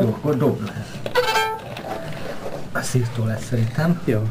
dopo doppio assisto l'essere tempio